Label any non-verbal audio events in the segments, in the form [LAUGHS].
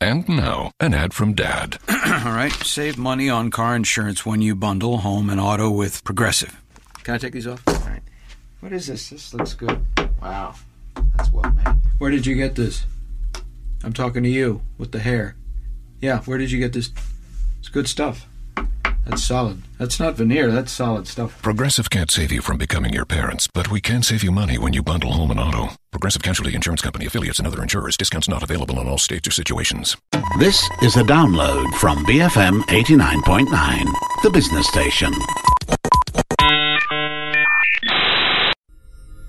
And now, an ad from Dad. [CLEARS THROAT] All right, save money on car insurance when you bundle home and auto with Progressive. Can I take these off? All right. What is this? This looks good. Wow, that's well made. Where did you get this? I'm talking to you with the hair. Yeah, where did you get this? It's good stuff. That's solid. That's not veneer, that's solid stuff. Progressive can't save you from becoming your parents, but we can save you money when you bundle home and auto. Progressive Casualty Insurance Company affiliates and other insurers. Discounts not available in all states or situations. This is a download from BFM 89.9, the business station.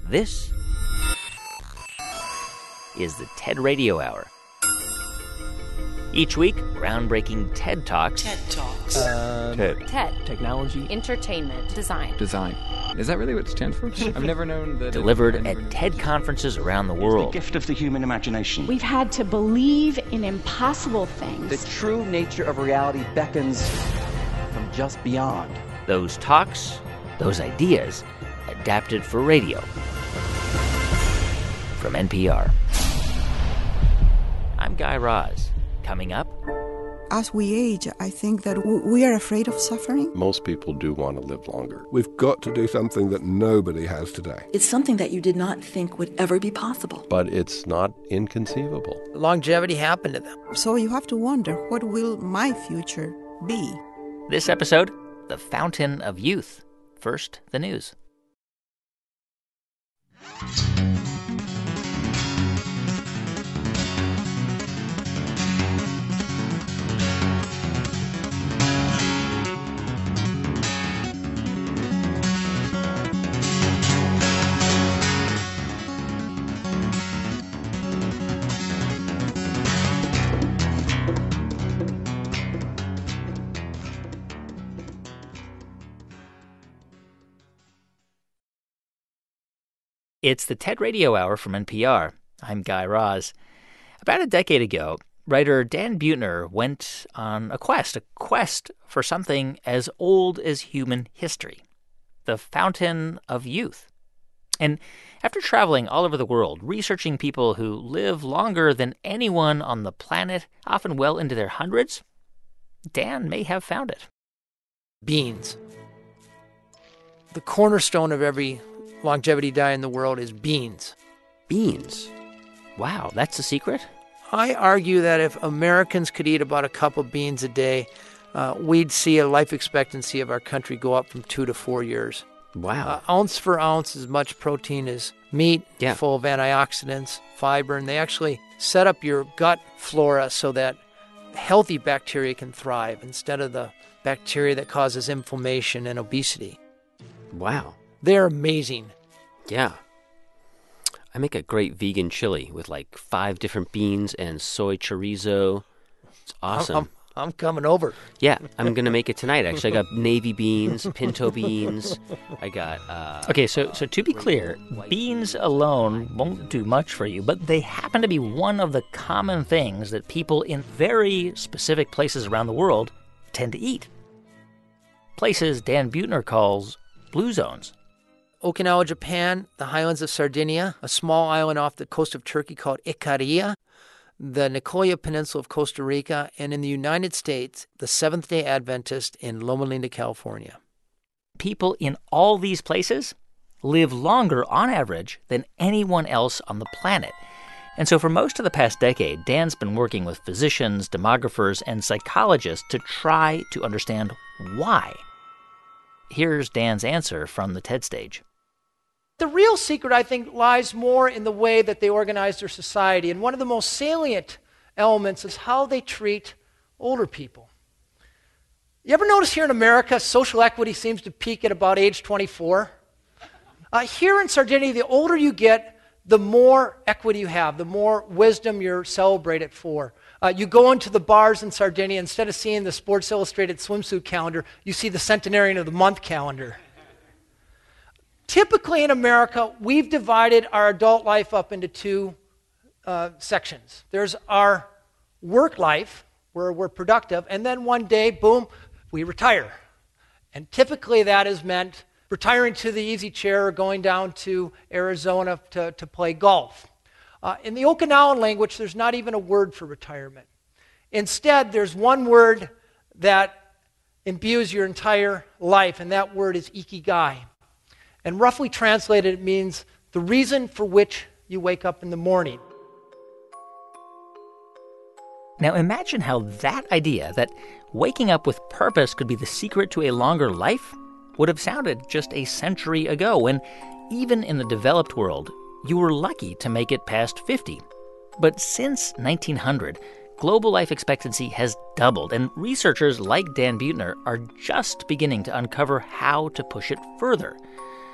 This is the TED Radio Hour. Each week, groundbreaking TED Talks. TED Talks. Um, TED. TED. Technology. Entertainment. Design. Design. Is that really what it stands for? [LAUGHS] I've never known that. Delivered at TED conferences around the world. It's The gift of the human imagination. We've had to believe in impossible things. The true nature of reality beckons from just beyond. Those talks, those ideas, adapted for radio. From NPR. I'm Guy Raz. Coming up. As we age, I think that we are afraid of suffering. Most people do want to live longer. We've got to do something that nobody has today. It's something that you did not think would ever be possible. But it's not inconceivable. Longevity happened to them. So you have to wonder what will my future be? This episode, The Fountain of Youth. First, the news. It's the TED Radio Hour from NPR. I'm Guy Raz. About a decade ago, writer Dan Buettner went on a quest, a quest for something as old as human history the fountain of youth. And after traveling all over the world, researching people who live longer than anyone on the planet, often well into their hundreds, Dan may have found it. Beans. The cornerstone of every longevity diet in the world is beans. Beans? Wow, that's the secret? I argue that if Americans could eat about a cup of beans a day, uh, we'd see a life expectancy of our country go up from two to four years. Wow. Uh, ounce for ounce, as much protein as meat, yeah. full of antioxidants, fiber, and they actually set up your gut flora so that healthy bacteria can thrive instead of the bacteria that causes inflammation and obesity. Wow. They're amazing. Yeah. I make a great vegan chili with like five different beans and soy chorizo. It's awesome. I'm, I'm, I'm coming over. Yeah, I'm gonna make it tonight. Actually, I got navy beans, pinto beans. I got. Uh, okay, so so to be clear, beans alone won't do much for you, but they happen to be one of the common things that people in very specific places around the world tend to eat. Places Dan Buettner calls blue zones. Okinawa, Japan, the highlands of Sardinia, a small island off the coast of Turkey called Icaria, the Nicoya Peninsula of Costa Rica, and in the United States, the Seventh day Adventist in Loma Linda, California. People in all these places live longer on average than anyone else on the planet. And so, for most of the past decade, Dan's been working with physicians, demographers, and psychologists to try to understand why. Here's Dan's answer from the TED stage. The real secret, I think, lies more in the way that they organize their society. And one of the most salient elements is how they treat older people. You ever notice here in America, social equity seems to peak at about age 24? Uh, here in Sardinia, the older you get, the more equity you have, the more wisdom you're celebrated for. Uh, you go into the bars in Sardinia, instead of seeing the Sports Illustrated swimsuit calendar, you see the centenarian of the month calendar. Typically in America, we've divided our adult life up into two uh, sections. There's our work life, where we're productive, and then one day, boom, we retire. And typically that is meant retiring to the easy chair or going down to Arizona to, to play golf. Uh, in the Okinawan language, there's not even a word for retirement. Instead, there's one word that imbues your entire life, and that word is ikigai. And roughly translated, it means the reason for which you wake up in the morning. Now imagine how that idea that waking up with purpose could be the secret to a longer life would have sounded just a century ago when, even in the developed world, you were lucky to make it past 50. But since 1900, global life expectancy has doubled, and researchers like Dan Buettner are just beginning to uncover how to push it further.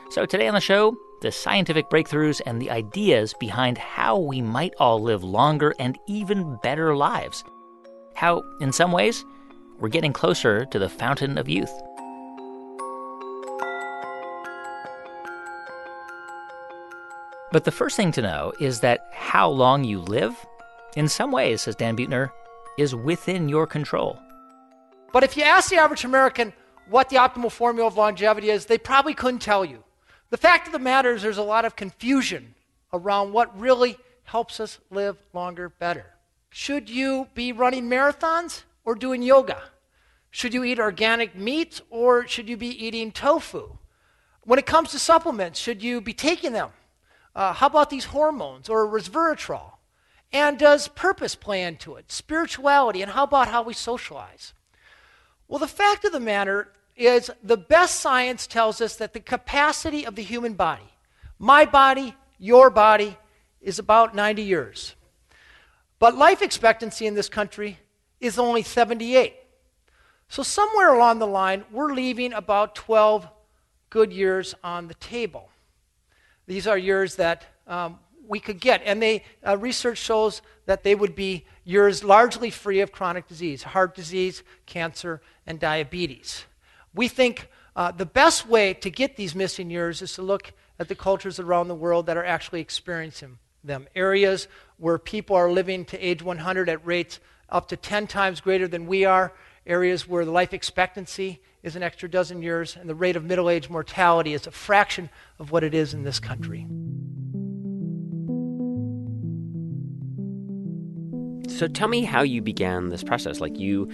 So, today on the show, the scientific breakthroughs and the ideas behind how we might all live longer and even better lives. How, in some ways, we're getting closer to the fountain of youth. But the first thing to know is that how long you live, in some ways, says Dan Buettner, is within your control. But if you ask the average American what the optimal formula of longevity is, they probably couldn't tell you. The fact of the matter is, there's a lot of confusion around what really helps us live longer better. Should you be running marathons or doing yoga? Should you eat organic meat or should you be eating tofu? When it comes to supplements, should you be taking them? Uh, how about these hormones or resveratrol? And does purpose play into it? Spirituality, and how about how we socialize? Well, the fact of the matter is the best science tells us that the capacity of the human body, my body, your body, is about 90 years. But life expectancy in this country is only 78. So, somewhere along the line, we're leaving about 12 good years on the table. These are years that um, we could get, and they, uh, research shows that they would be years largely free of chronic disease, heart disease, cancer, and diabetes. We think uh, the best way to get these missing years is to look at the cultures around the world that are actually experiencing them. Areas where people are living to age 100 at rates up to 10 times greater than we are, areas where the life expectancy is an extra dozen years, and the rate of middle age mortality is a fraction of what it is in this country. So tell me how you began this process. Like you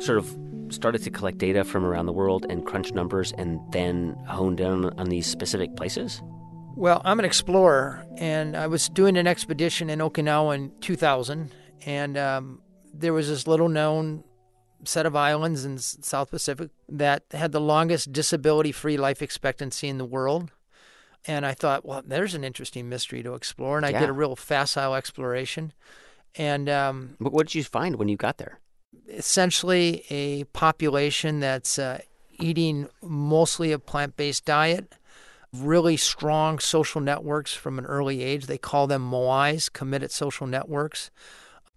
sort of started to collect data from around the world and crunch numbers and then honed in on these specific places? Well, I'm an explorer, and I was doing an expedition in Okinawa in 2000, and um, there was this little known set of islands in South Pacific that had the longest disability-free life expectancy in the world. And I thought, well, there's an interesting mystery to explore, and I yeah. did a real facile exploration. And um, what did you find when you got there? Essentially a population that's uh, eating mostly a plant based diet, really strong social networks from an early age. They call them moais, committed social networks.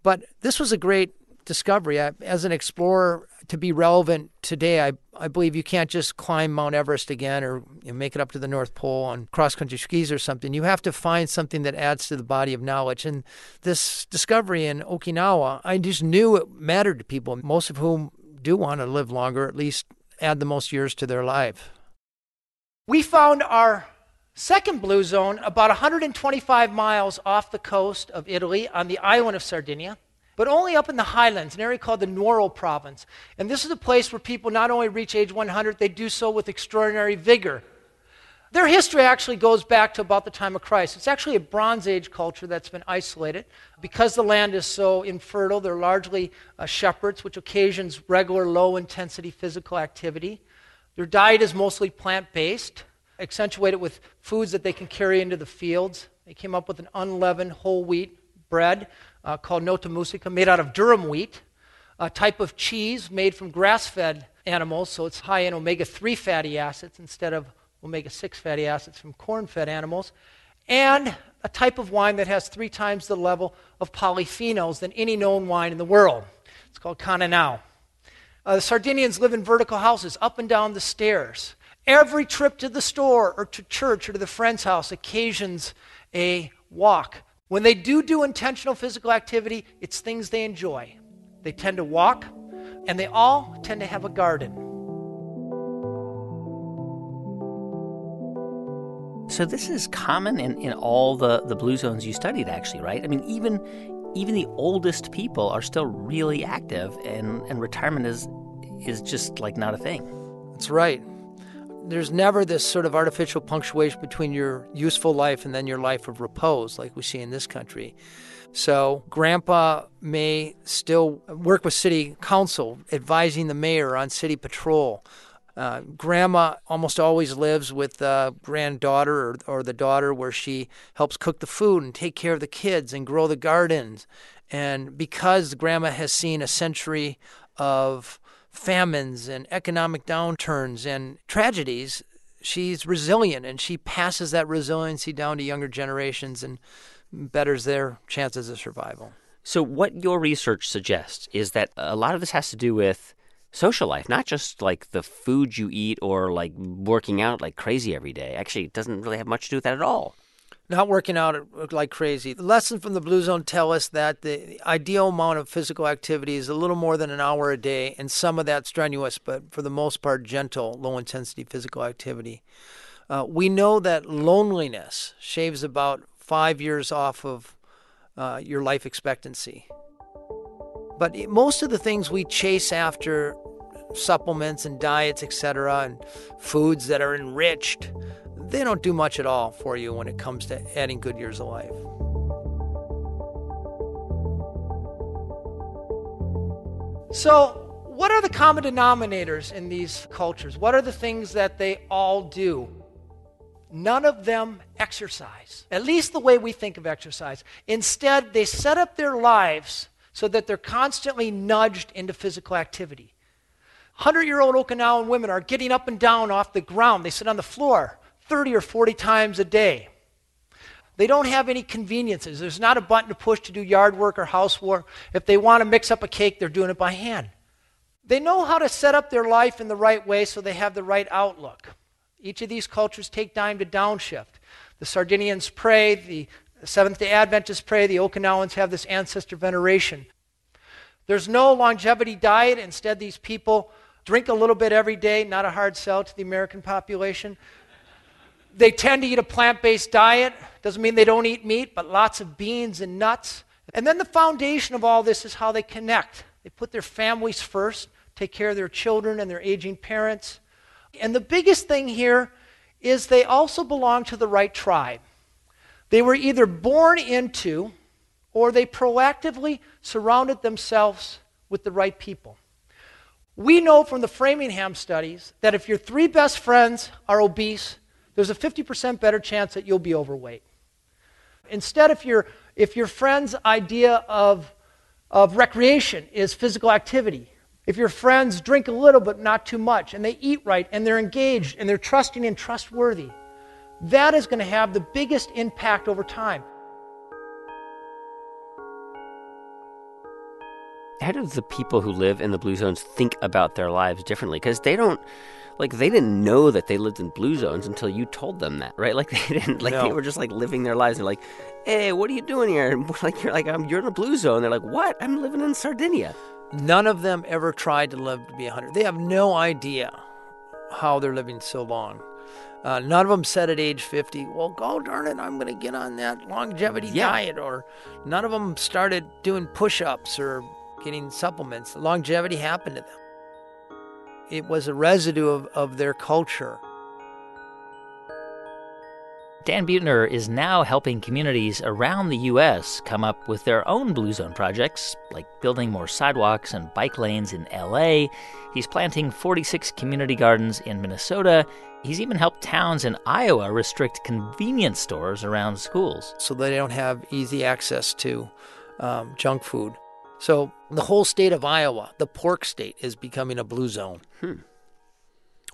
But this was a great discovery. I, as an explorer, to be relevant today, I, I believe you can't just climb Mount Everest again or you know, make it up to the North Pole on cross country skis or something. You have to find something that adds to the body of knowledge. And this discovery in Okinawa, I just knew it mattered to people, most of whom do want to live longer, at least add the most years to their life. We found our second blue zone about 125 miles off the coast of Italy on the island of Sardinia but only up in the highlands, an area called the Nuoro province. And this is a place where people not only reach age 100, they do so with extraordinary vigor. Their history actually goes back to about the time of Christ. It's actually a Bronze Age culture that's been isolated. Because the land is so infertile, they're largely uh, shepherds, which occasions regular low intensity physical activity. Their diet is mostly plant based, accentuated with foods that they can carry into the fields. They came up with an unleavened whole wheat bread uh, called carta musica, made out of durum wheat, a type of cheese made from grass fed animals, so it's high in omega 3 fatty acids instead of omega 6 fatty acids from corn fed animals, and a type of wine that has three times the level of polyphenols than any known wine in the world. It's called Cannonau. Uh, the Sardinians live in vertical houses up and down the stairs. Every trip to the store or to church or to the friend's house occasions a walk when they do do intentional physical activity, it's things they enjoy. They tend to walk, and they all tend to have a garden. So this is common in, in all the, the blue zones you studied, actually, right? I mean, even even the oldest people are still really active, and, and retirement is is just like not a thing. That's right. There's never this sort of artificial punctuation between your useful life and then your life of repose, like we see in this country. So, grandpa may still work with city council, advising the mayor on city patrol. Uh, grandma almost always lives with the granddaughter or, or the daughter where she helps cook the food and take care of the kids and grow the gardens. And because grandma has seen a century of famines and economic downturns and tragedies, she's resilient and she passes that resiliency down to younger generations and betters their chances of survival. So, what your research suggests is that a lot of this has to do with social life, not just like the food you eat or like working out like crazy every day. Actually, it doesn't really have much to do with that at all not working out like crazy. The lessons from the Blue Zone tell us that the ideal amount of physical activity is a little more than an hour a day, and some of that strenuous, but for the most part, gentle, low intensity physical activity. Uh, we know that loneliness shaves about five years off of uh, your life expectancy. But most of the things we chase after, supplements and diets, etc., and foods that are enriched, they don't do much at all for you when it comes to adding good years of life. So, what are the common denominators in these cultures? What are the things that they all do? None of them exercise, at least the way we think of exercise. Instead, they set up their lives so that they're constantly nudged into physical activity. 100 year old Okinawan women are getting up and down off the ground. They sit on the floor 30 or 40 times a day. They don't have any conveniences. There's not a button to push to do yard work or housework. If they want to mix up a cake, they're doing it by hand. They know how to set up their life in the right way so they have the right outlook. Each of these cultures take time to downshift. The Sardinians pray, the Seventh day Adventists pray, the Okinawans have this ancestor veneration. There's no longevity diet. Instead, these people drink a little bit every day, not a hard sell to the American population. They tend to eat a plant based diet. Doesn't mean they don't eat meat, but lots of beans and nuts. And then the foundation of all this is how they connect. They put their families first, take care of their children and their aging parents. And the biggest thing here is they also belong to the right tribe. They were either born into or they proactively surrounded themselves with the right people. We know from the Framingham studies that if your three best friends are obese, there's a 50% better chance that you'll be overweight. Instead, if, you if your friend's idea of, of recreation is physical activity, if your friends drink a little but not too much, and they eat right, and they're engaged, and they're trusting and trustworthy, that is going to have the biggest impact over time. How do the people who live in the blue zones think about their lives differently? Because they don't like they didn't know that they lived in blue zones until you told them that, right? [LAUGHS] Like they didn't like no. they were just like living their lives. They're like, "Hey, what are you doing here?" And [LAUGHS] like you're like, "I'm you're in a blue zone." They're like, "What? I'm living in Sardinia." None of them ever tried to live to be 100. They have no idea how they're living so long. Uh, none of them said at age 50, well, go darn it, I'm going to get on that longevity yeah. diet. Or none of them started doing push ups or getting supplements. Longevity happened to them it was a residue of, of their culture. Dan Buettner is now helping communities around the U.S. come up with their own Blue Zone projects, like building more sidewalks and bike lanes in L.A. He's planting 46 community gardens in Minnesota. He's even helped towns in Iowa restrict convenience stores around schools. So they don't have easy access to um, junk food. So the whole state of Iowa, the pork state, is becoming a blue zone. Hmm.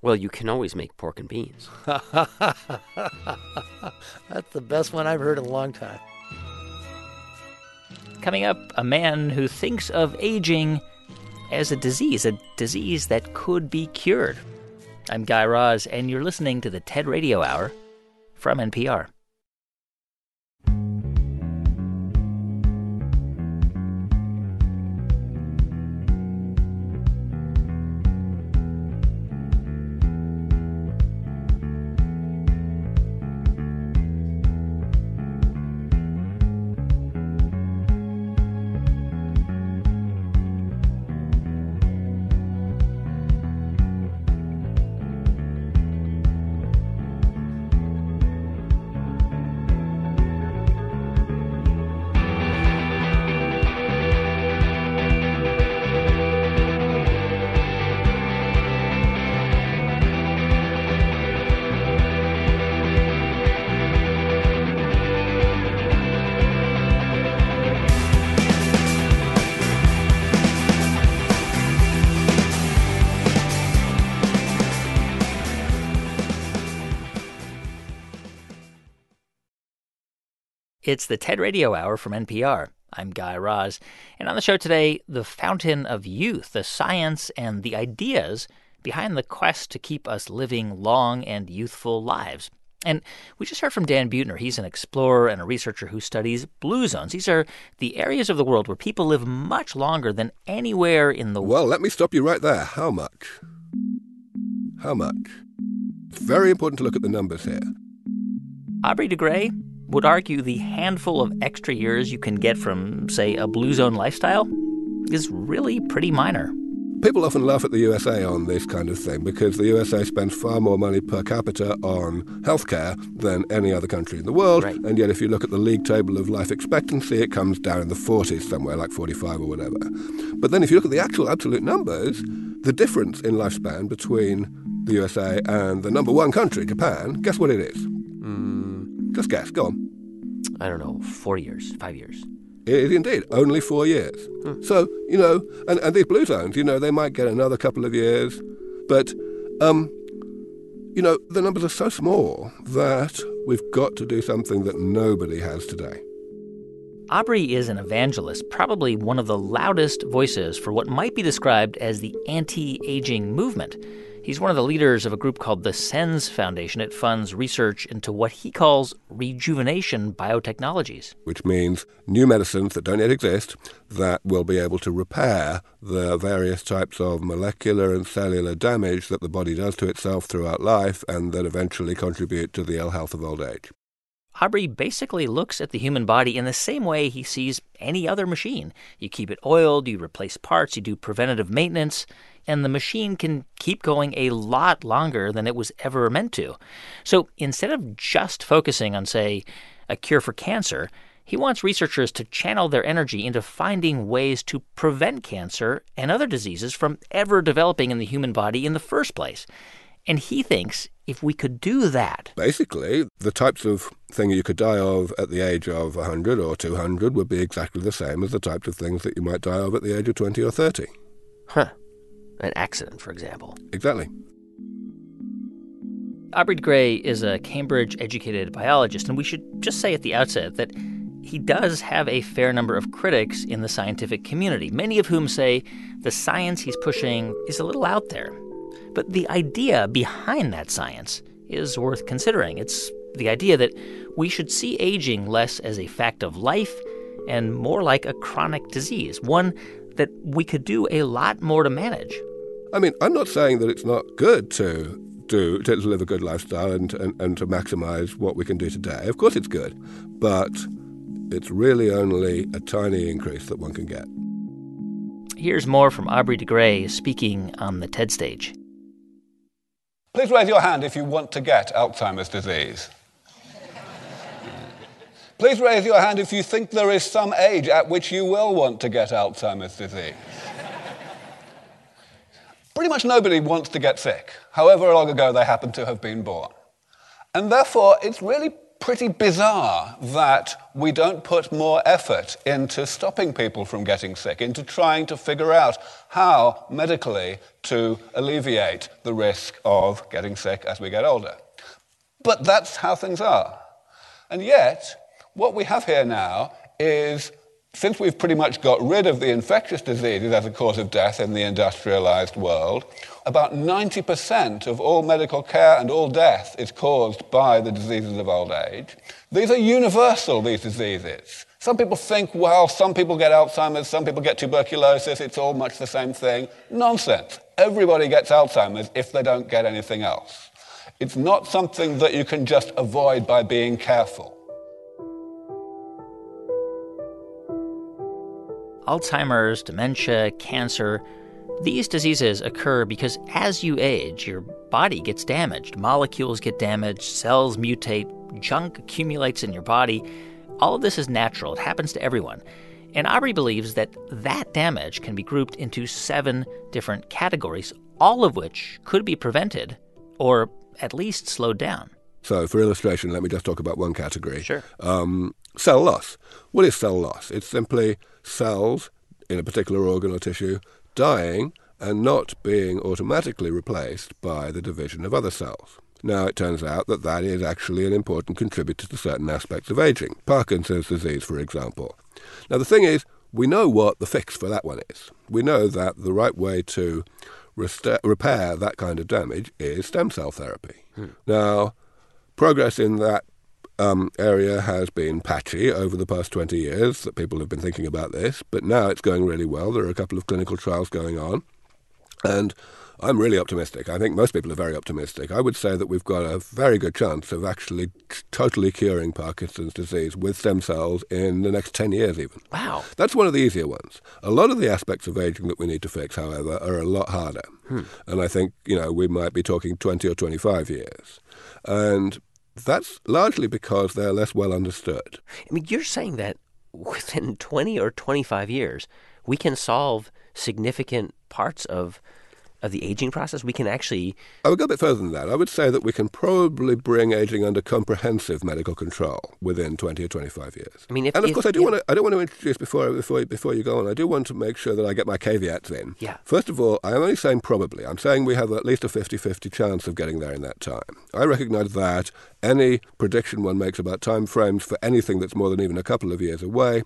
Well, you can always make pork and beans. [LAUGHS] That's the best one I've heard in a long time. Coming up, a man who thinks of aging as a disease, a disease that could be cured. I'm Guy Raz, and you're listening to the TED Radio Hour from NPR. It's the TED Radio Hour from NPR. I'm Guy Raz. And on the show today, the fountain of youth, the science and the ideas behind the quest to keep us living long and youthful lives. And we just heard from Dan Buettner. He's an explorer and a researcher who studies blue zones. These are the areas of the world where people live much longer than anywhere in the world. Well, let me stop you right there. How much? How much? It's very important to look at the numbers here. Aubrey de Grey would argue the handful of extra years you can get from, say, a blue zone lifestyle is really pretty minor. People often laugh at the USA on this kind of thing because the USA spends far more money per capita on healthcare than any other country in the world. Right. And yet, if you look at the league table of life expectancy, it comes down in the 40s somewhere, like 45 or whatever. But then, if you look at the actual absolute numbers, the difference in lifespan between the USA and the number one country, Japan, guess what it is? Mm. Just guess. Go on. I don't know, four years, five years. It is indeed only four years. Hmm. So you know, and, and these blue zones, you know, they might get another couple of years, but um, you know, the numbers are so small that we've got to do something that nobody has today. Aubrey is an evangelist, probably one of the loudest voices for what might be described as the anti aging movement. He's one of the leaders of a group called the SENS Foundation. It funds research into what he calls rejuvenation biotechnologies. Which means new medicines that don't yet exist that will be able to repair the various types of molecular and cellular damage that the body does to itself throughout life and that eventually contribute to the ill health of old age. Aubrey basically looks at the human body in the same way he sees any other machine. You keep it oiled, you replace parts, you do preventative maintenance and the machine can keep going a lot longer than it was ever meant to. So instead of just focusing on, say, a cure for cancer, he wants researchers to channel their energy into finding ways to prevent cancer and other diseases from ever developing in the human body in the first place. And he thinks if we could do that. Basically, the types of thing you could die of at the age of 100 or 200 would be exactly the same as the types of things that you might die of at the age of 20 or 30. Huh an accident, for example. Exactly. Aubrey Grey is a Cambridge educated biologist, and we should just say at the outset that he does have a fair number of critics in the scientific community, many of whom say the science he's pushing is a little out there. But the idea behind that science is worth considering. It's the idea that we should see aging less as a fact of life and more like a chronic disease, one that we could do a lot more to manage. I mean, I'm not saying that it's not good to do to live a good lifestyle and, and, and to maximize what we can do today. Of course it's good, but it's really only a tiny increase that one can get. Here's more from Aubrey de Grey speaking on the TED stage. Please raise your hand if you want to get Alzheimer's disease. Please raise your hand if you think there is some age at which you will want to get Alzheimer's disease. Pretty much nobody wants to get sick, however long ago they happen to have been born. And therefore, it's really pretty bizarre that we don't put more effort into stopping people from getting sick, into trying to figure out how medically to alleviate the risk of getting sick as we get older. But that's how things are. And yet, what we have here now is since we've pretty much got rid of the infectious diseases as a cause of death in the industrialized world, about 90% of all medical care and all death is caused by the diseases of old age. These are universal, these diseases. Some people think, well, some people get Alzheimer's, some people get tuberculosis, it's all much the same thing. Nonsense. Everybody gets Alzheimer's if they don't get anything else. It's not something that you can just avoid by being careful. Alzheimer's, dementia, cancer, these diseases occur because as you age, your body gets damaged. Molecules get damaged, cells mutate, junk accumulates in your body. All of this is natural, it happens to everyone. And Aubrey believes that that damage can be grouped into seven different categories, all of which could be prevented or at least slowed down. So, for illustration, let me just talk about one category. Sure. Um, cell loss. What is cell loss? It's simply cells in a particular organ or tissue dying and not being automatically replaced by the division of other cells. Now, it turns out that that is actually an important contributor to certain aspects of aging. Parkinson's disease, for example. Now, the thing is, we know what the fix for that one is. We know that the right way to resta- repair that kind of damage is stem cell therapy. Hmm. Now, progress in that um, area has been patchy over the past 20 years that people have been thinking about this, but now it's going really well. There are a couple of clinical trials going on. And I'm really optimistic. I think most people are very optimistic. I would say that we've got a very good chance of actually t- totally curing Parkinson's disease with stem cells in the next 10 years, even. Wow. That's one of the easier ones. A lot of the aspects of aging that we need to fix, however, are a lot harder. Hmm. And I think, you know, we might be talking 20 or 25 years. And that's largely because they're less well understood. I mean, you're saying that within 20 or 25 years, we can solve significant parts of of the aging process. We can actually. I would go a bit further than that. I would say that we can probably bring aging under comprehensive medical control within 20 or 25 years. I mean, if, and of if, course, I do yeah. want to. I don't want to introduce before before before you go on. I do want to make sure that I get my caveats in. Yeah. First of all, I am only saying probably. I'm saying we have at least a 50-50 chance of getting there in that time. I recognise that any prediction one makes about time frames for anything that's more than even a couple of years away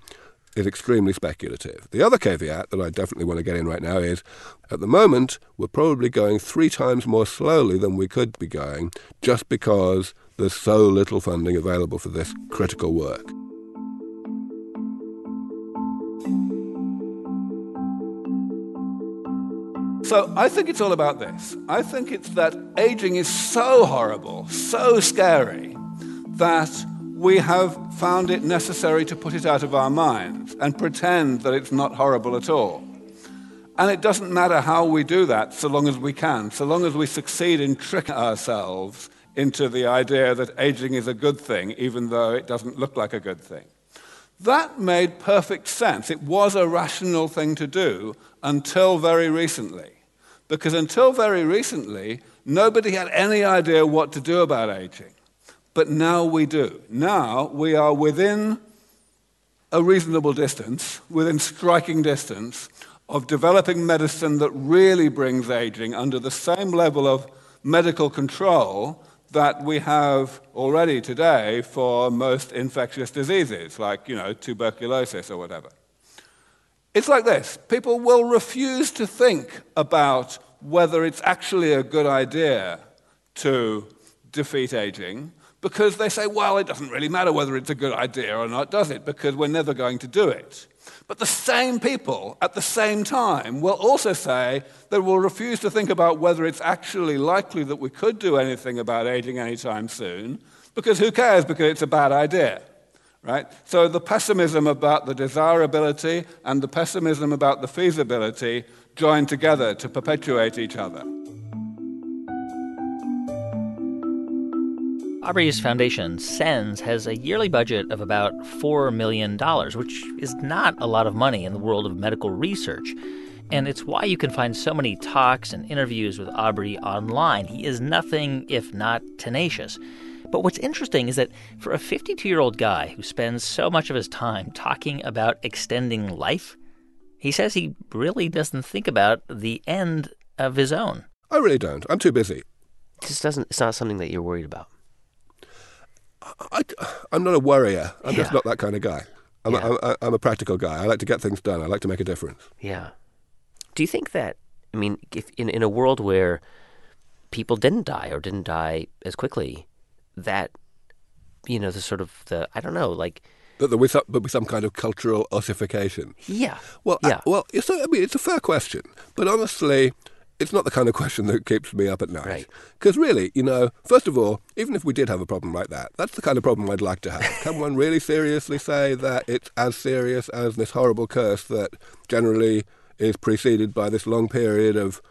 is extremely speculative. The other caveat that I definitely want to get in right now is at the moment, we're probably going three times more slowly than we could be going just because there's so little funding available for this critical work. So I think it's all about this. I think it's that aging is so horrible, so scary, that we have found it necessary to put it out of our minds and pretend that it's not horrible at all. And it doesn't matter how we do that so long as we can, so long as we succeed in tricking ourselves into the idea that aging is a good thing, even though it doesn't look like a good thing. That made perfect sense. It was a rational thing to do until very recently. Because until very recently, nobody had any idea what to do about aging. But now we do. Now we are within a reasonable distance, within striking distance, of developing medicine that really brings aging under the same level of medical control that we have already today for most infectious diseases, like, you know, tuberculosis or whatever. It's like this people will refuse to think about whether it's actually a good idea to defeat aging because they say, well, it doesn't really matter whether it's a good idea or not, does it? Because we're never going to do it. But the same people at the same time will also say that we'll refuse to think about whether it's actually likely that we could do anything about aging anytime soon, because who cares? Because it's a bad idea. Right? So the pessimism about the desirability and the pessimism about the feasibility join together to perpetuate each other. Aubrey's foundation, SENS, has a yearly budget of about $4 million, which is not a lot of money in the world of medical research. And it's why you can find so many talks and interviews with Aubrey online. He is nothing if not tenacious. But what's interesting is that for a 52 year old guy who spends so much of his time talking about extending life, he says he really doesn't think about the end of his own. I really don't. I'm too busy. It just doesn't. It's not something that you're worried about. I, am not a worrier. I'm Yeah. just not that kind of guy. I'm, Yeah. a, I'm a practical guy. I like to get things done. I like to make a difference. Yeah. Do you think that? I mean, if in in a world where people didn't die or didn't die as quickly, that you know the sort of the I don't know, like That there some, but with some kind of cultural ossification. yeah, Well, I- Yeah. well, it's I mean, it's a fair question, but honestly, it's not the kind of question that keeps me up at night. Right. Because really, you know, first of all, even if we did have a problem like that, that's the kind of problem I'd like to have. [LAUGHS] Can one really seriously say that it's as serious as this horrible curse that generally is preceded by this long period of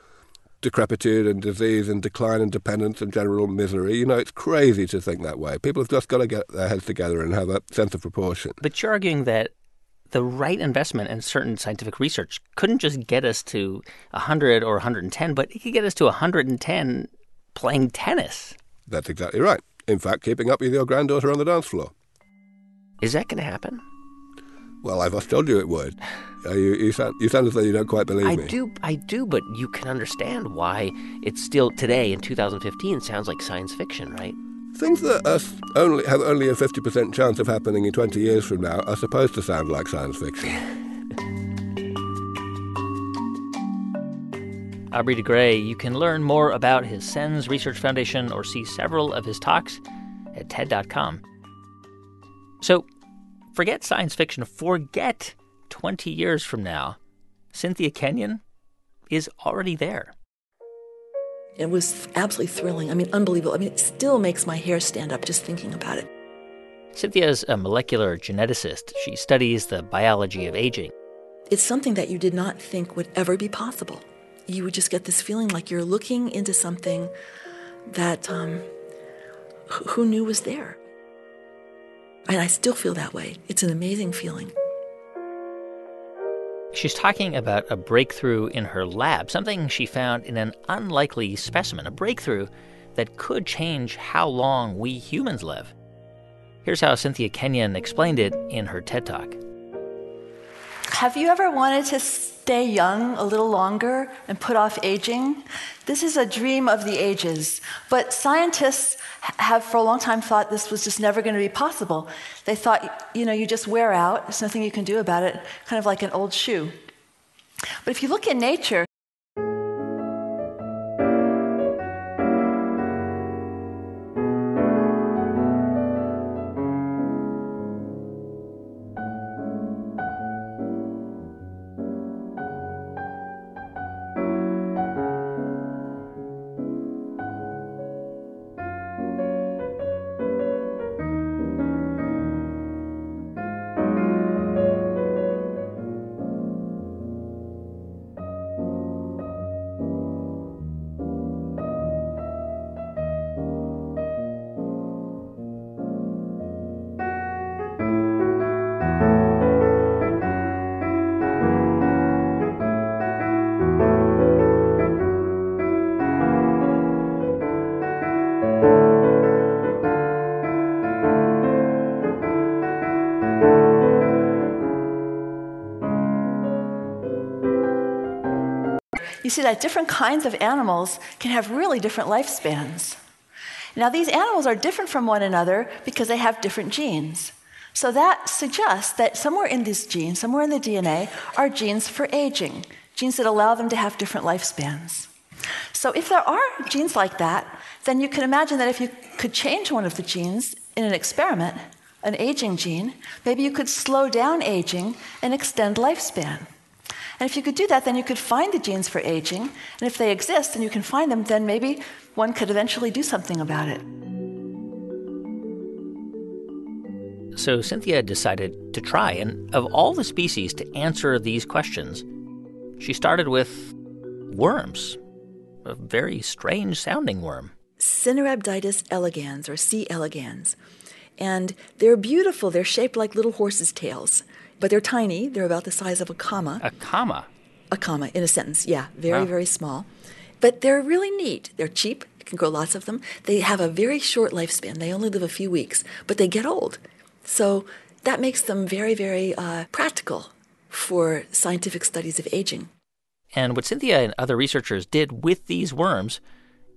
decrepitude and disease and decline and dependence and general misery? You know, it's crazy to think that way. People have just got to get their heads together and have a sense of proportion. But you're arguing that the right investment in certain scientific research couldn't just get us to 100 or 110, but it could get us to 110 playing tennis. That's exactly right. In fact, keeping up with your granddaughter on the dance floor. is that going to happen? Well, I've just told you it would. You, you, sound, you sound as though you don't quite believe I me. do, I do, but you can understand why it's still today in 2015 sounds like science fiction, right? Things that only have only a 50% chance of happening in 20 years from now are supposed to sound like science fiction. Aubrey de Grey, you can learn more about his SENS Research Foundation or see several of his talks at TED.com. So, forget science fiction, forget 20 years from now. Cynthia Kenyon is already there. It was absolutely thrilling. I mean, unbelievable. I mean, it still makes my hair stand up just thinking about it. Cynthia is a molecular geneticist. She studies the biology of aging. It's something that you did not think would ever be possible. You would just get this feeling like you're looking into something that um, who knew was there. And I still feel that way. It's an amazing feeling. She's talking about a breakthrough in her lab, something she found in an unlikely specimen, a breakthrough that could change how long we humans live. Here's how Cynthia Kenyon explained it in her TED Talk. Have you ever wanted to stay young a little longer and put off aging? This is a dream of the ages, but scientists have for a long time thought this was just never going to be possible. They thought, you know, you just wear out, there's nothing you can do about it, kind of like an old shoe. But if you look in nature, you see that different kinds of animals can have really different lifespans. Now, these animals are different from one another because they have different genes. So that suggests that somewhere in these genes, somewhere in the DNA, are genes for aging, genes that allow them to have different lifespans. So if there are genes like that, then you can imagine that if you could change one of the genes in an experiment, an aging gene, maybe you could slow down aging and extend lifespan. And if you could do that, then you could find the genes for aging. And if they exist and you can find them, then maybe one could eventually do something about it. So Cynthia decided to try, and of all the species to answer these questions, she started with worms, a very strange sounding worm. Caenorhabditis elegans, or C. elegans. And they're beautiful. They're shaped like little horses' tails. But they're tiny. They're about the size of a comma. A comma? A comma in a sentence, yeah. Very, Wow. very small. But they're really neat. They're cheap. You can grow lots of them. They have a very short lifespan. They only live a few weeks, but they get old. So that makes them very, very uh, practical for scientific studies of aging. And what Cynthia and other researchers did with these worms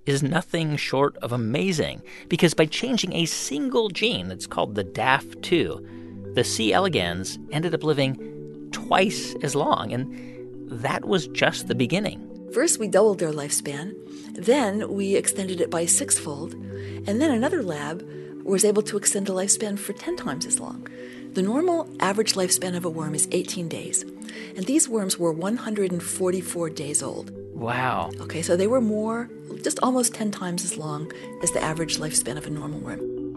is nothing short of amazing. Because by changing a single gene that's called the DAF2, the C. elegans ended up living twice as long. And that was just the beginning. First, we doubled their lifespan. Then, we extended it by sixfold. And then another lab was able to extend the lifespan for 10 times as long. The normal average lifespan of a worm is 18 days. And these worms were 144 days old. Wow. Okay, so they were more, just almost 10 times as long as the average lifespan of a normal worm.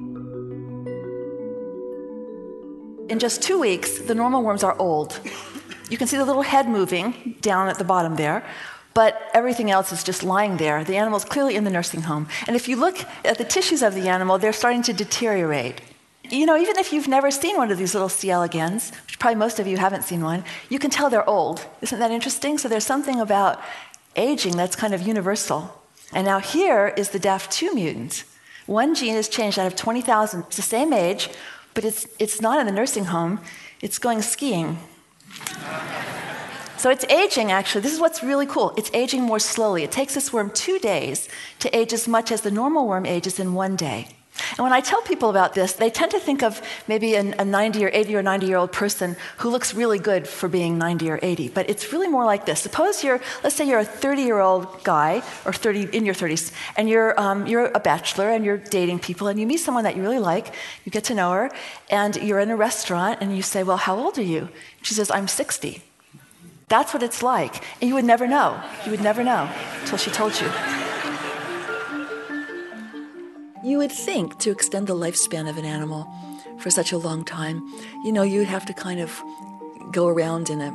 In just two weeks, the normal worms are old. You can see the little head moving down at the bottom there, but everything else is just lying there. The animal's clearly in the nursing home. And if you look at the tissues of the animal, they're starting to deteriorate. You know, even if you've never seen one of these little C. elegans, which probably most of you haven't seen one, you can tell they're old. Isn't that interesting? So there's something about aging that's kind of universal. And now here is the DAF2 mutant. One gene is changed out of 20,000. It's the same age, but it's, it's not in the nursing home. It's going skiing. So it's aging, actually. This is what's really cool. It's aging more slowly. It takes this worm two days to age as much as the normal worm ages in one day. And when I tell people about this, they tend to think of maybe a, a 90 or 80 or 90 year old person who looks really good for being 90 or 80. But it's really more like this. Suppose you're, let's say you're a 30 year old guy, or 30 in your 30s, and you're, um, you're a bachelor and you're dating people, and you meet someone that you really like, you get to know her, and you're in a restaurant, and you say, Well, how old are you? She says, I'm 60. That's what it's like. And you would never know. You would never know until she told you. You would think to extend the lifespan of an animal for such a long time, you know, you'd have to kind of go around in a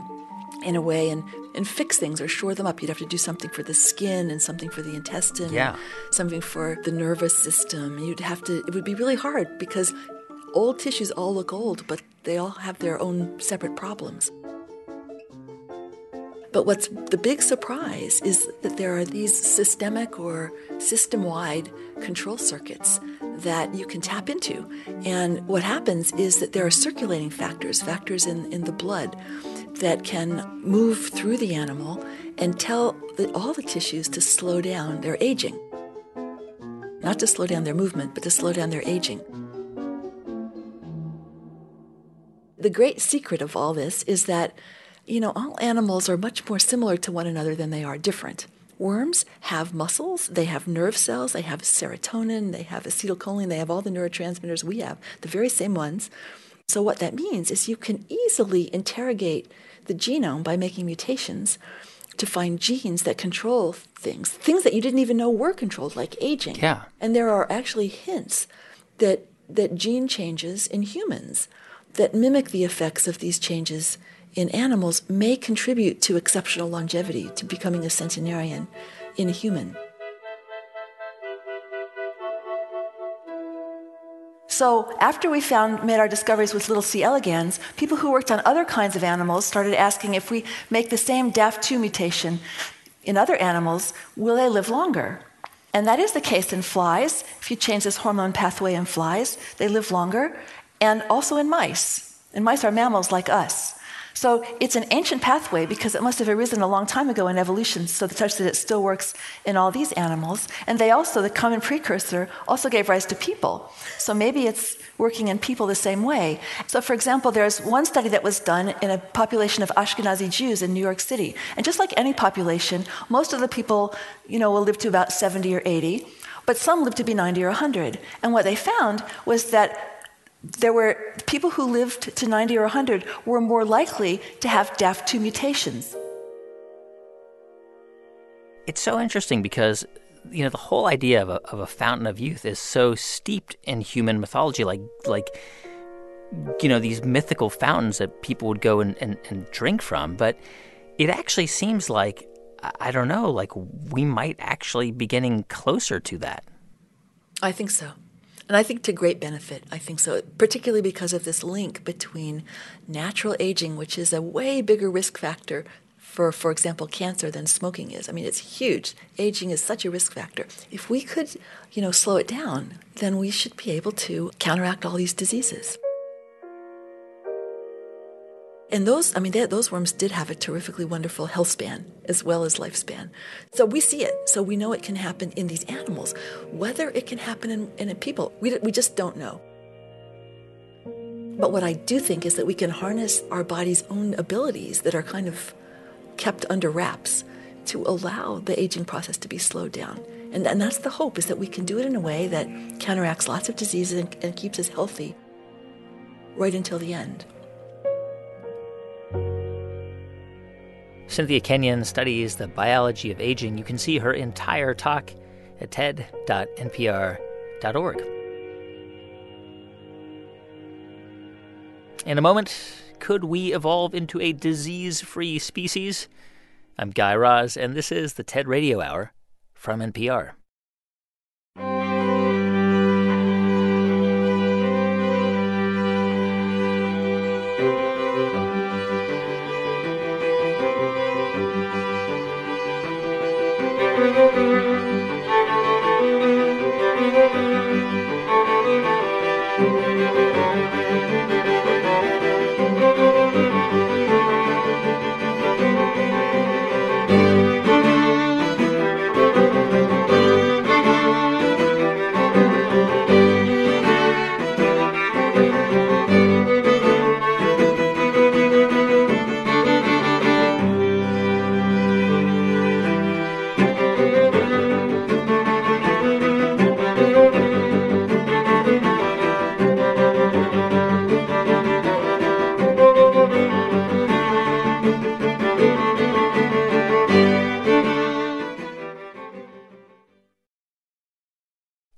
in a way and, and fix things or shore them up. You'd have to do something for the skin and something for the intestine, Yeah. something for the nervous system. You'd have to it would be really hard because old tissues all look old, but they all have their own separate problems. But what's the big surprise is that there are these systemic or system wide control circuits that you can tap into. And what happens is that there are circulating factors, factors in, in the blood, that can move through the animal and tell the, all the tissues to slow down their aging. Not to slow down their movement, but to slow down their aging. The great secret of all this is that you know, all animals are much more similar to one another than they are different. Worms have muscles, they have nerve cells, they have serotonin, they have acetylcholine, they have all the neurotransmitters we have, the very same ones. So, what that means is you can easily interrogate the genome by making mutations to find genes that control things, things that you didn't even know were controlled, like aging. Yeah. And there are actually hints that, that gene changes in humans that mimic the effects of these changes in animals may contribute to exceptional longevity, to becoming a centenarian in a human. So, after we found, made our discoveries with little C. elegans, people who worked on other kinds of animals started asking if we make the same DAF2 mutation in other animals, will they live longer? And that is the case in flies. If you change this hormone pathway in flies, they live longer, and also in mice. And mice are mammals like us. So it's an ancient pathway because it must have arisen a long time ago in evolution, so the such that it still works in all these animals. And they also, the common precursor, also gave rise to people. So maybe it's working in people the same way. So, for example, there's one study that was done in a population of Ashkenazi Jews in New York City. And just like any population, most of the people, you know, will live to about 70 or 80, but some live to be 90 or 100. And what they found was that there were people who lived to 90 or 100 were more likely to have DAF2 mutations. It's so interesting because you know the whole idea of a, of a fountain of youth is so steeped in human mythology, like like you know these mythical fountains that people would go and, and, and drink from. But it actually seems like I- I don't know, like we might actually be getting closer to that. I think so. And I think to great benefit. I think so, particularly because of this link between natural aging, which is a way bigger risk factor for, for example, cancer than smoking is. I mean, it's huge. Aging is such a risk factor. If we could, you know, slow it down, then we should be able to counteract all these diseases. And those, I mean, they, those worms did have a terrifically wonderful health span as well as lifespan. So we see it. So we know it can happen in these animals. Whether it can happen in, in people, we, we just don't know. But what I do think is that we can harness our body's own abilities that are kind of kept under wraps to allow the aging process to be slowed down. And, and that's the hope, is that we can do it in a way that counteracts lots of diseases and, and keeps us healthy right until the end. Cynthia Kenyon studies the biology of aging. You can see her entire talk at ted.npr.org. In a moment, could we evolve into a disease free species? I'm Guy Raz, and this is the TED Radio Hour from NPR.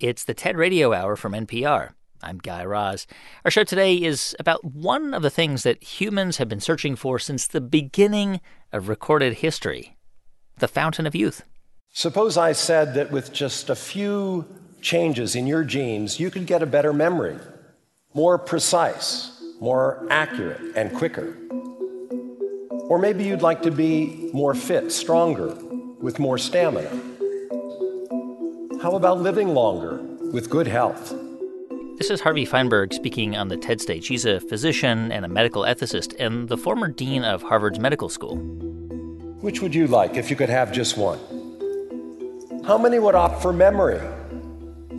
It's the TED Radio Hour from NPR. I'm Guy Raz. Our show today is about one of the things that humans have been searching for since the beginning of recorded history the fountain of youth. Suppose I said that with just a few changes in your genes, you could get a better memory, more precise, more accurate, and quicker. Or maybe you'd like to be more fit, stronger, with more stamina. How about living longer with good health? This is Harvey Fineberg speaking on the TED stage. He's a physician and a medical ethicist and the former dean of Harvard's medical school. Which would you like if you could have just one? How many would opt for memory?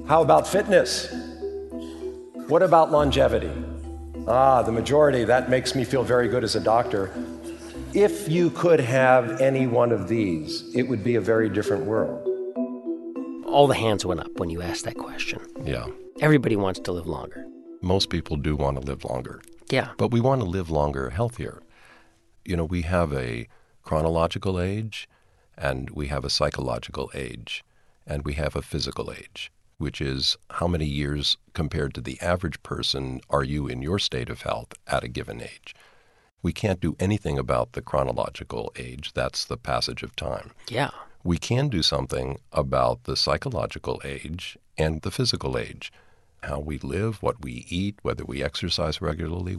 How about fitness? What about longevity? Ah, the majority. That makes me feel very good as a doctor. If you could have any one of these, it would be a very different world. All the hands went up when you asked that question. Yeah. Everybody wants to live longer. Most people do want to live longer. Yeah. But we want to live longer healthier. You know, we have a chronological age and we have a psychological age and we have a physical age, which is how many years compared to the average person are you in your state of health at a given age. We can't do anything about the chronological age. That's the passage of time. Yeah. We can do something about the psychological age and the physical age. How we live, what we eat, whether we exercise regularly.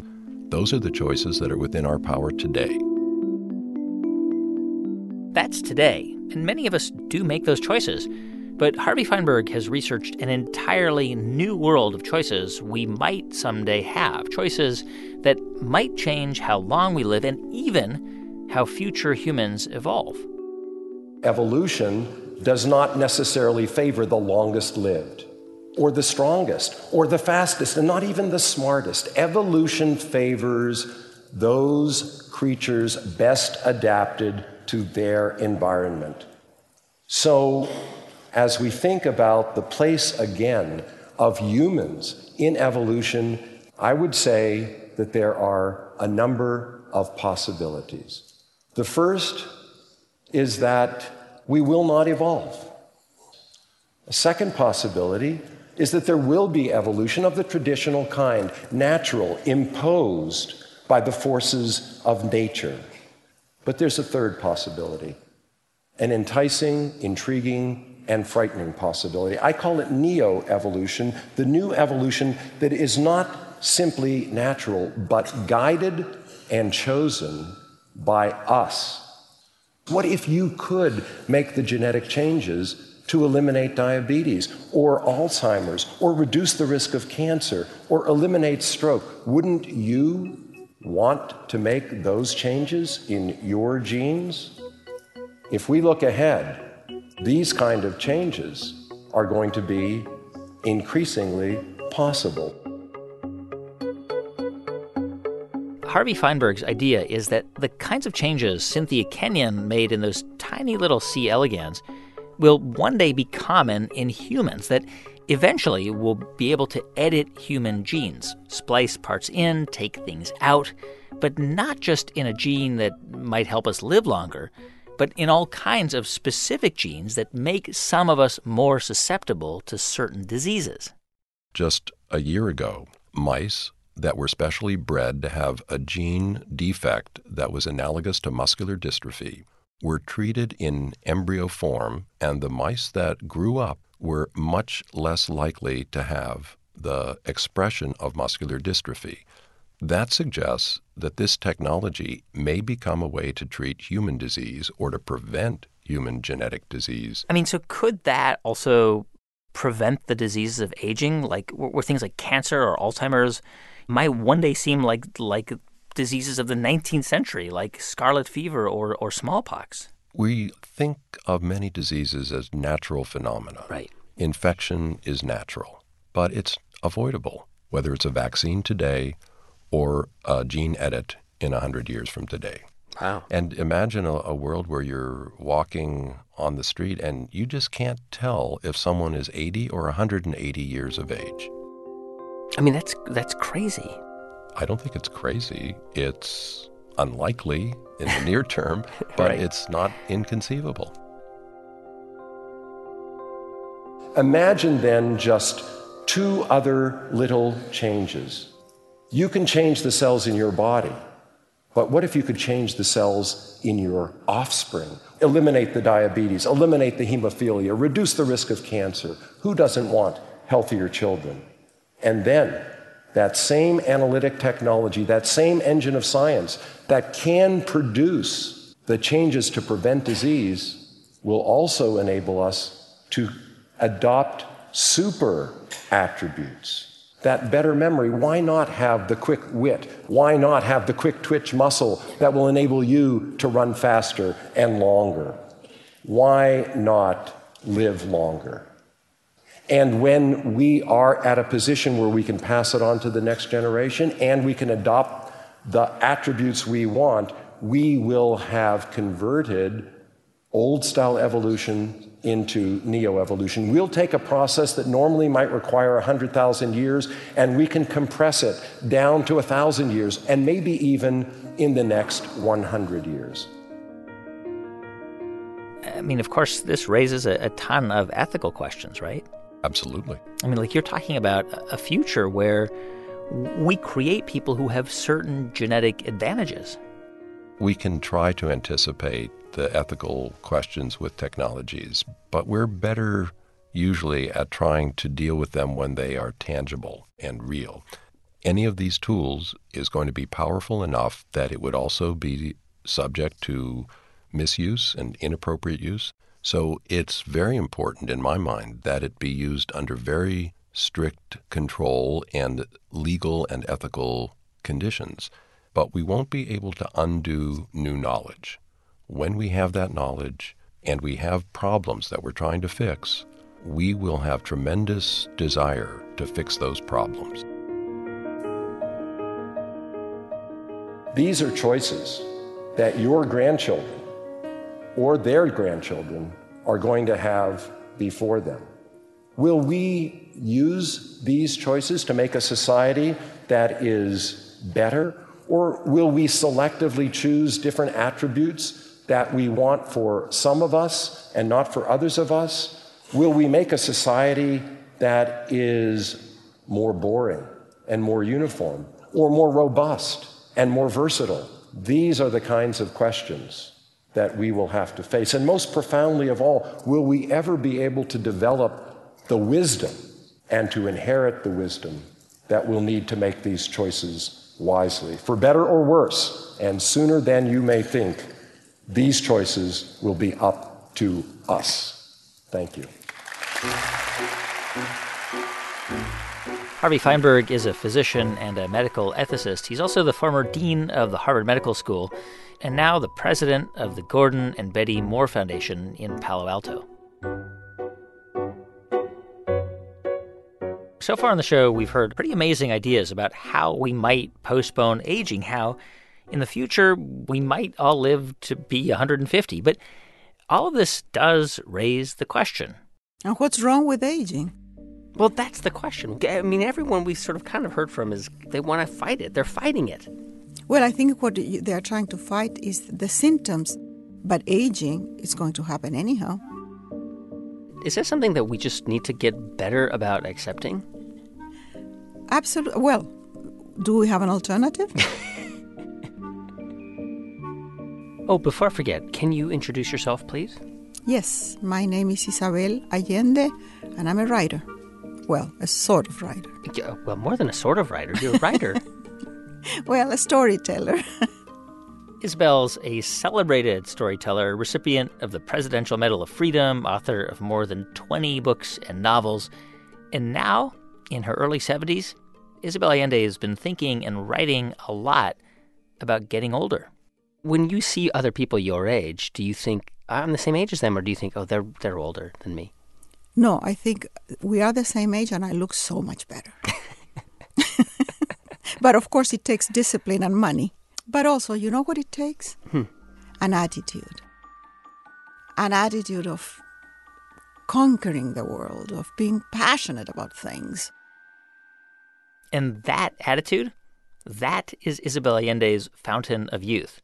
Those are the choices that are within our power today. That's today, and many of us do make those choices. But Harvey Fineberg has researched an entirely new world of choices we might someday have. Choices that might change how long we live and even how future humans evolve. Evolution does not necessarily favor the longest lived, or the strongest, or the fastest, and not even the smartest. Evolution favors those creatures best adapted to their environment. So, as we think about the place again of humans in evolution, I would say that there are a number of possibilities. The first is that we will not evolve. A second possibility is that there will be evolution of the traditional kind, natural, imposed by the forces of nature. But there's a third possibility an enticing, intriguing, and frightening possibility. I call it neo evolution, the new evolution that is not simply natural, but guided and chosen by us. What if you could make the genetic changes to eliminate diabetes or Alzheimer's or reduce the risk of cancer or eliminate stroke? Wouldn't you want to make those changes in your genes? If we look ahead, these kind of changes are going to be increasingly possible. Harvey Fineberg's idea is that the kinds of changes Cynthia Kenyon made in those tiny little C. elegans will one day be common in humans, that eventually we'll be able to edit human genes, splice parts in, take things out, but not just in a gene that might help us live longer, but in all kinds of specific genes that make some of us more susceptible to certain diseases. Just a year ago, mice that were specially bred to have a gene defect that was analogous to muscular dystrophy were treated in embryo form, and the mice that grew up were much less likely to have the expression of muscular dystrophy. That suggests that this technology may become a way to treat human disease or to prevent human genetic disease. I mean, so could that also prevent the diseases of aging, like were things like cancer or Alzheimer's might one day seem like like diseases of the 19th century, like scarlet fever or, or smallpox? We think of many diseases as natural phenomena. Right. Infection is natural, but it's avoidable, whether it's a vaccine today or a gene edit in 100 years from today. Wow. And imagine a, a, world where you're walking on the street and you just can't tell if someone is 80 or 180 years of age. I mean, that's that's crazy. I don't think it's crazy. It's unlikely in the near term, [LAUGHS] but right. it's not inconceivable. Imagine then just two other little changes. You can change the cells in your body, but what if you could change the cells in your offspring? Eliminate the diabetes, eliminate the hemophilia, reduce the risk of cancer. Who doesn't want healthier children? And then that same analytic technology, that same engine of science that can produce the changes to prevent disease will also enable us to adopt super attributes. That better memory, why not have the quick wit? Why not have the quick twitch muscle that will enable you to run faster and longer? Why not live longer? And when we are at a position where we can pass it on to the next generation and we can adopt the attributes we want, we will have converted old style evolution into neo evolution. We'll take a process that normally might require 100,000 years and we can compress it down to 1,000 years and maybe even in the next 100 years. I mean, of course, this raises a, a ton of ethical questions, right? Absolutely. I mean, like you're talking about a future where we create people who have certain genetic advantages. We can try to anticipate the ethical questions with technologies, but we're better usually at trying to deal with them when they are tangible and real. Any of these tools is going to be powerful enough that it would also be subject to misuse and inappropriate use. So it's very important in my mind that it be used under very strict control and legal and ethical conditions. But we won't be able to undo new knowledge. When we have that knowledge and we have problems that we're trying to fix, we will have tremendous desire to fix those problems. These are choices that your grandchildren or their grandchildren are going to have before them. Will we use these choices to make a society that is better? Or will we selectively choose different attributes that we want for some of us and not for others of us? Will we make a society that is more boring and more uniform, or more robust and more versatile? These are the kinds of questions that we will have to face. And most profoundly of all, will we ever be able to develop the wisdom and to inherit the wisdom that we'll need to make these choices wisely, for better or worse? And sooner than you may think, these choices will be up to us. Thank you. Harvey Fineberg is a physician and a medical ethicist. He's also the former dean of the Harvard Medical School and now the president of the Gordon and Betty Moore Foundation in Palo Alto. So far on the show, we've heard pretty amazing ideas about how we might postpone aging, how in the future we might all live to be 150. But all of this does raise the question. And what's wrong with aging? Well, that's the question. I mean, everyone we've sort of kind of heard from is they want to fight it. They're fighting it. Well, I think what they are trying to fight is the symptoms, but aging is going to happen anyhow. Is there something that we just need to get better about accepting? Absolutely. Well, do we have an alternative? [LAUGHS] oh, before I forget, can you introduce yourself, please? Yes, my name is Isabel Allende, and I'm a writer. Well, a sort of writer. Yeah, well, more than a sort of writer. You're a writer. [LAUGHS] [LAUGHS] well, a storyteller. [LAUGHS] Isabel's a celebrated storyteller, recipient of the Presidential Medal of Freedom, author of more than 20 books and novels. And now, in her early 70s, Isabel Allende has been thinking and writing a lot about getting older. When you see other people your age, do you think I'm the same age as them, or do you think, oh, they're they're older than me? No, I think we are the same age, and I look so much better. [LAUGHS] But of course, it takes discipline and money. But also, you know what it takes? Hmm. An attitude. An attitude of conquering the world, of being passionate about things. And that attitude, that is Isabel Allende's fountain of youth.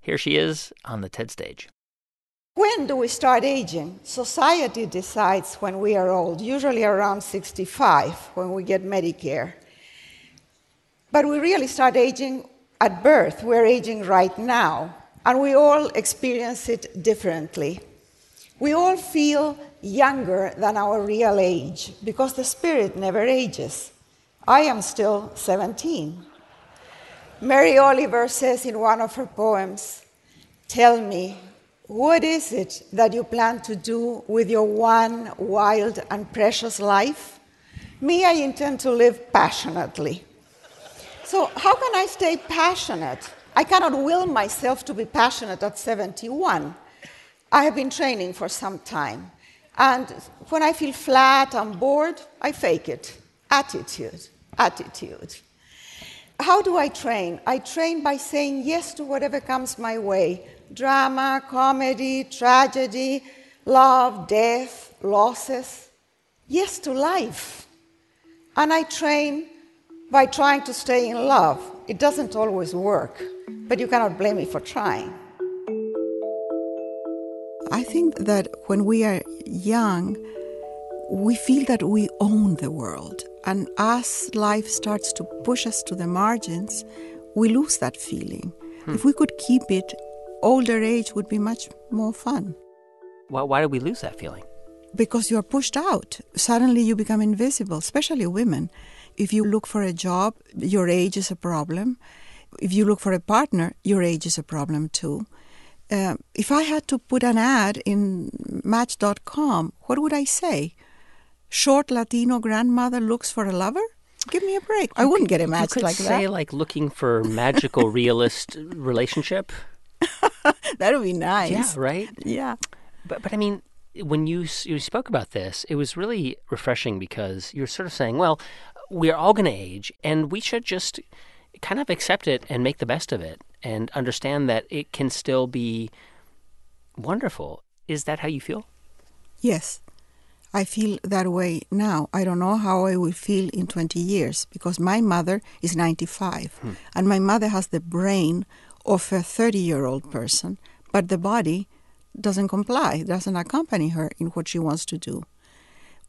Here she is on the TED stage. When do we start aging? Society decides when we are old, usually around 65 when we get Medicare. But we really start aging at birth. We're aging right now, and we all experience it differently. We all feel younger than our real age because the spirit never ages. I am still 17. Mary Oliver says in one of her poems, Tell me, what is it that you plan to do with your one wild and precious life? Me, I intend to live passionately. So, how can I stay passionate? I cannot will myself to be passionate at 71. I have been training for some time. And when I feel flat, I'm bored, I fake it. Attitude, attitude. How do I train? I train by saying yes to whatever comes my way drama, comedy, tragedy, love, death, losses. Yes to life. And I train by trying to stay in love. It doesn't always work, but you cannot blame me for trying. I think that when we are young, we feel that we own the world. And as life starts to push us to the margins, we lose that feeling. Hmm. If we could keep it older age would be much more fun. Why, why do we lose that feeling? Because you're pushed out. Suddenly you become invisible, especially women. If you look for a job, your age is a problem. If you look for a partner, your age is a problem too. Uh, if I had to put an ad in Match.com, what would I say? Short Latino grandmother looks for a lover? Give me a break. I wouldn't get a match like that. say like looking for magical [LAUGHS] realist relationship. [LAUGHS] that would be nice. Yeah, right? Yeah. But but I mean, when you you spoke about this, it was really refreshing because you're sort of saying, well, we're all going to age and we should just kind of accept it and make the best of it and understand that it can still be wonderful. Is that how you feel? Yes. I feel that way now. I don't know how I will feel in 20 years because my mother is 95 hmm. and my mother has the brain of a 30 year old person, but the body doesn't comply, doesn't accompany her in what she wants to do.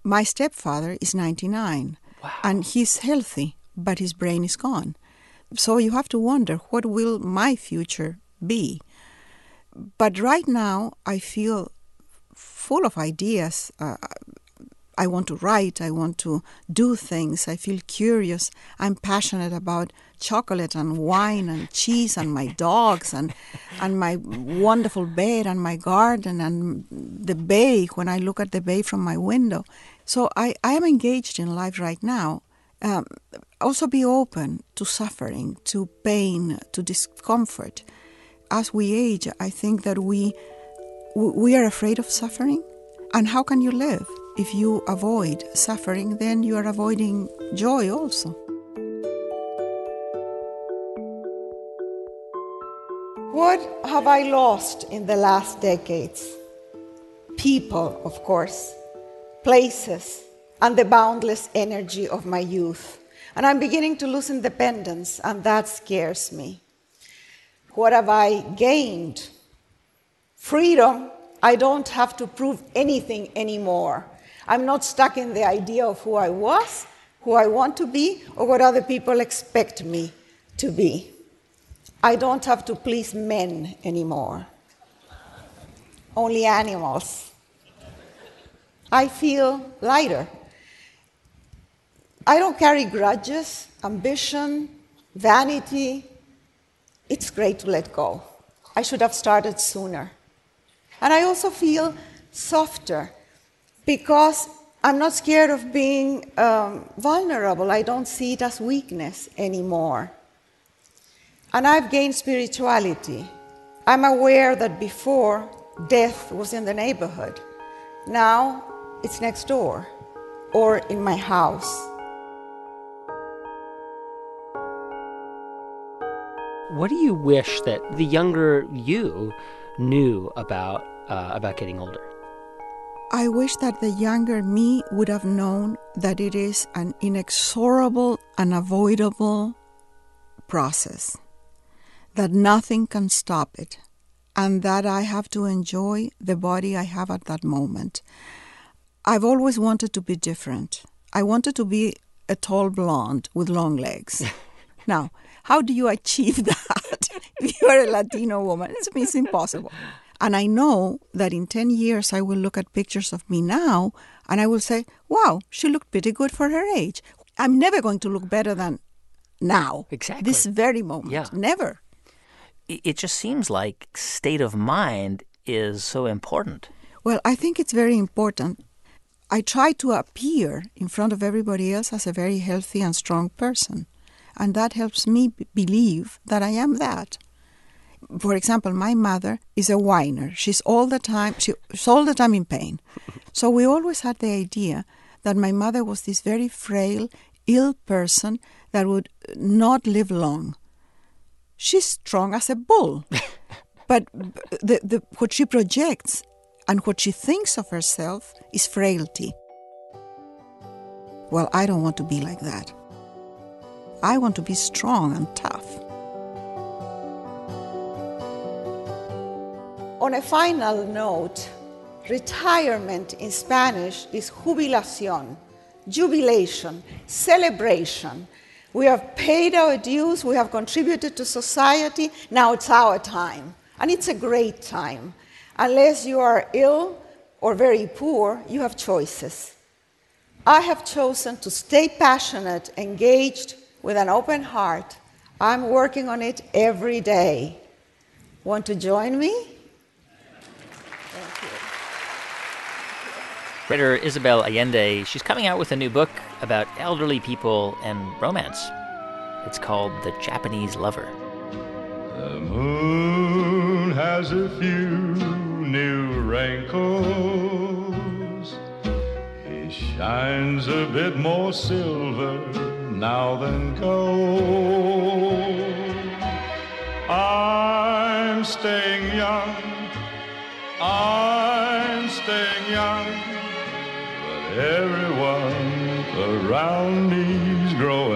My stepfather is 99 wow. and he's healthy, but his brain is gone. So you have to wonder what will my future be? But right now, I feel full of ideas. Uh, I want to write, I want to do things, I feel curious. I'm passionate about chocolate and wine and cheese and my dogs and, and my wonderful bed and my garden and the bay when I look at the bay from my window. So I, I am engaged in life right now. Um, also, be open to suffering, to pain, to discomfort. As we age, I think that we we are afraid of suffering. And how can you live? If you avoid suffering, then you are avoiding joy also. What have I lost in the last decades? People, of course, places, and the boundless energy of my youth. And I'm beginning to lose independence, and that scares me. What have I gained? Freedom. I don't have to prove anything anymore. I'm not stuck in the idea of who I was, who I want to be, or what other people expect me to be. I don't have to please men anymore, only animals. I feel lighter. I don't carry grudges, ambition, vanity. It's great to let go. I should have started sooner. And I also feel softer because I'm not scared of being um, vulnerable. I don't see it as weakness anymore. And I've gained spirituality. I'm aware that before, death was in the neighborhood. Now, it's next door or in my house. What do you wish that the younger you knew about uh, about getting older? I wish that the younger me would have known that it is an inexorable, unavoidable process, that nothing can stop it. and that I have to enjoy the body I have at that moment. I've always wanted to be different. I wanted to be a tall blonde with long legs. [LAUGHS] now, how do you achieve [LAUGHS] that if you are a Latino woman? It's, it's impossible. And I know that in 10 years, I will look at pictures of me now and I will say, wow, she looked pretty good for her age. I'm never going to look better than now. Exactly. This very moment. Yeah. Never. It just seems like state of mind is so important. Well, I think it's very important. I try to appear in front of everybody else as a very healthy and strong person. And that helps me b- believe that I am that. For example, my mother is a whiner. She's all the time she's all the time in pain. [LAUGHS] So we always had the idea that my mother was this very frail, ill person that would uh, not live long. She's strong as a bull. [LAUGHS] but the, the, what she projects and what she thinks of herself is frailty. Well, I don't want to be like that. I want to be strong and tough. On a final note, retirement in Spanish is jubilación, jubilation, celebration. We have paid our dues, we have contributed to society, now it's our time. And it's a great time. Unless you are ill or very poor, you have choices. I have chosen to stay passionate, engaged, with an open heart. I'm working on it every day. Want to join me? Writer Isabel Allende, she's coming out with a new book about elderly people and romance. It's called The Japanese Lover. The moon has a few new wrinkles. He shines a bit more silver now than gold. I'm staying young. I'm staying young. But everyone around me's growing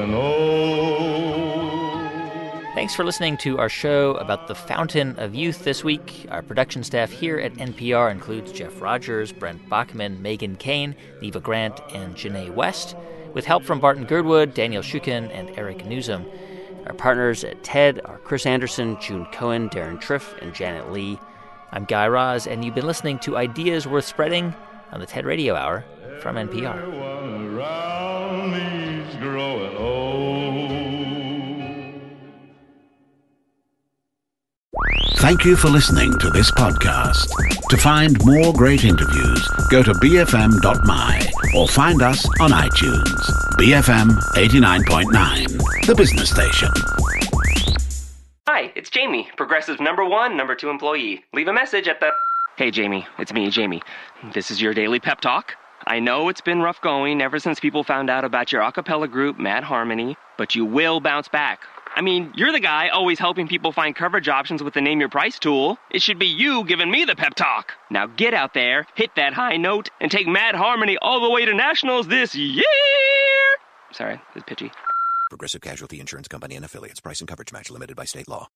Thanks for listening to our show about the fountain of youth this week. Our production staff here at NPR includes Jeff Rogers, Brent Bachman, Meghan Keane, Neva Grant, and Janae West, with help from Barton Girdwood, Daniel Shukin, and Eric Newsom. Our partners at TED are Chris Anderson, June Cohen, Deron Triff, and Janet Lee. I'm Guy Raz, and you've been listening to Ideas Worth Spreading on the TED Radio Hour from NPR. Thank you for listening to this podcast. To find more great interviews, go to bfm.my or find us on iTunes. BFM 89.9, the business station. Hi, it's Jamie, Progressive number one, number two employee. Leave a message at the. Hey, Jamie, it's me, Jamie. This is your daily pep talk. I know it's been rough going ever since people found out about your a cappella group, Mad Harmony, but you will bounce back. I mean, you're the guy always helping people find coverage options with the Name Your Price tool. It should be you giving me the pep talk. Now get out there, hit that high note, and take Mad Harmony all the way to nationals this year. Sorry, it's pitchy. Progressive Casualty Insurance Company and affiliates. Price and coverage match limited by state law.